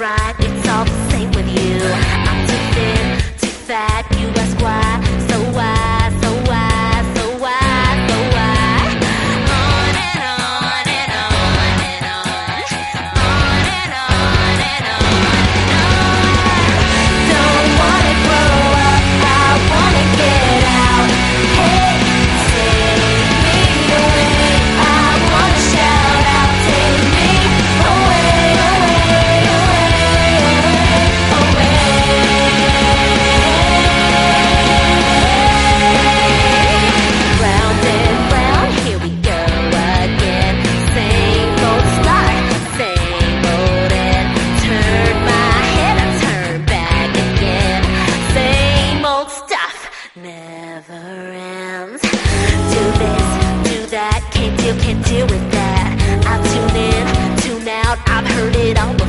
right. never ends. Do this, do that, can't deal, can't deal with that. I tune in, tune out, I've heard it all.